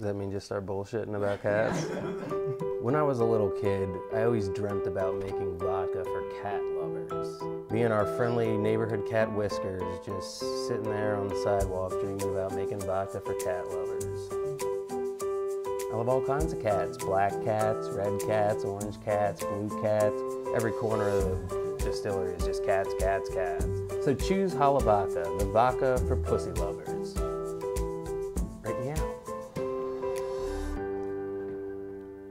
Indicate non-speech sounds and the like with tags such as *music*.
Does that mean just start bullshitting about *laughs* cats? when I was a little kid, I always dreamt about making vodka for cat lovers. Me and our friendly neighborhood cat Whiskers just sitting there on the sidewalk dreaming about making vodka for cat lovers. I love all kinds of cats black cats, red cats, orange cats, blue cats. Every corner of the distillery is just cats, cats, cats. So choose HOLLA the vodka for pussy lovers.